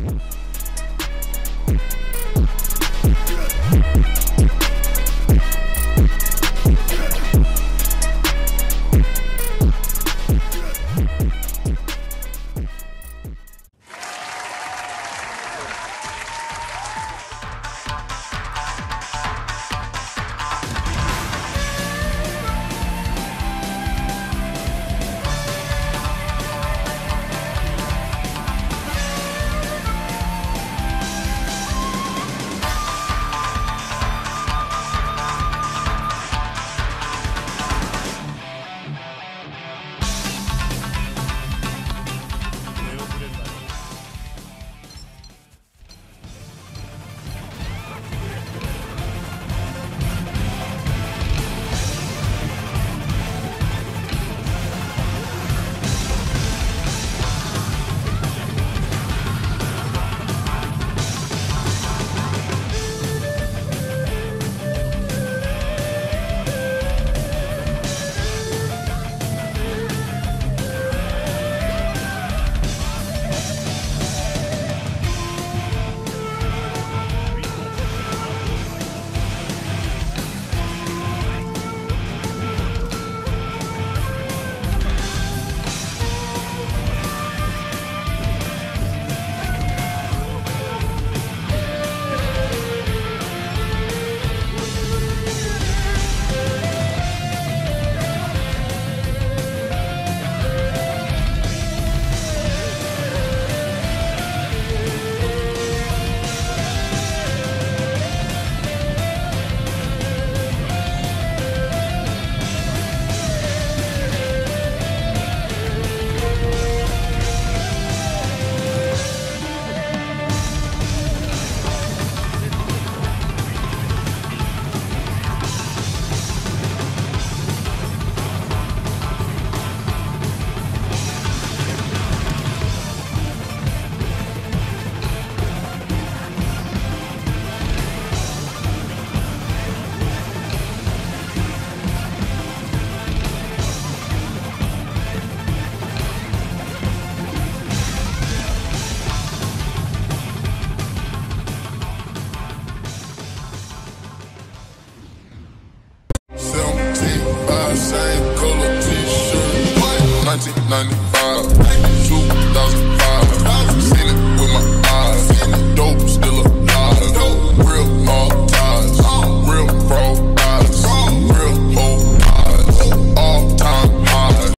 Mm-hmm. 95.